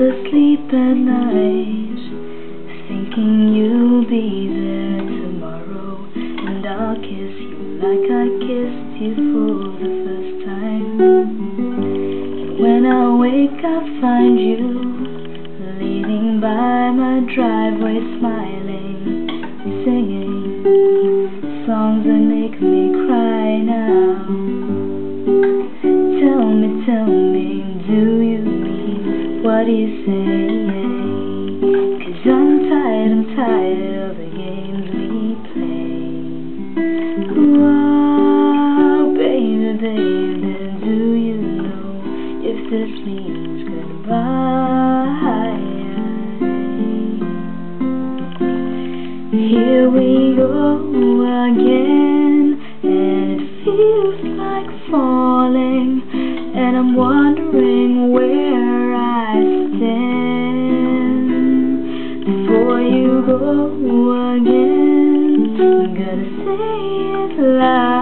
asleep at night, thinking you'll be there tomorrow, and I'll kiss you like I kissed you for the first time. And when I wake, I find you leaning by my driveway, smiling, singing songs that make me cry now. Tell me, tell me, what you say? Cause I'm tired, I'm tired of the games we play. Wow, baby, baby, do you know if this means goodbye? Here we go again, and it feels like falling, and I'm wondering where Before you go again, gonna say it loud.